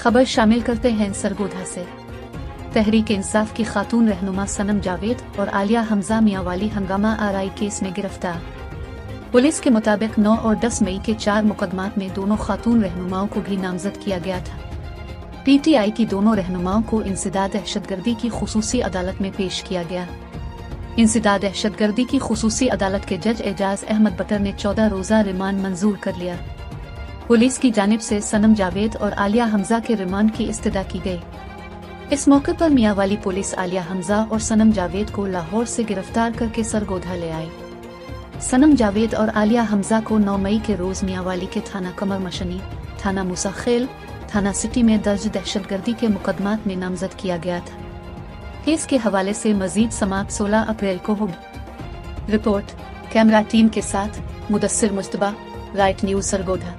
खबर शामिल करते हैं सरगोधा से। तहरीक इंसाफ की खातून रहनुमा सनम जावेद और आलिया हमजा मियाँ वाली हंगामा आरआई केस में गिरफ़्तार। पुलिस के मुताबिक 9 और 10 मई के चार मुकदमात में दोनों खातून रहनुमाओं को भी नामजद किया गया था। पीटीआई की दोनों रहनुमाओं को इंसदा दहशतगर्दी की खसूसी अदालत में पेश किया गया। इंसदा दहशतगर्दी की खसूसी अदालत के जज एजाज अहमद बटर ने चौदह रोजा रिमांड मंजूर कर लिया। पुलिस की जानब से सनम जावेद और आलिया हमजा के रिमांड की इस्तः की गई। इस मौके पर मियावाली पुलिस आलिया हमजा और सनम जावेद को लाहौर से गिरफ़्तार करके सरगोधा ले आई। सनम जावेद और आलिया हमजा को 9 मई के रोज मियावाली के थाना कमर मशनी, थाना मुसाखेल थाना सिटी में दर्ज दहशतगर्दी के मुकदमात में नामजद किया गया था। केस के हवाले से मजीद समाप्त 16 अप्रैल को होगी रिपोर्ट, कैमरा टीम के साथ, मुदस्सिर मुश्तबा, राइट न्यूज़ सरगोधा।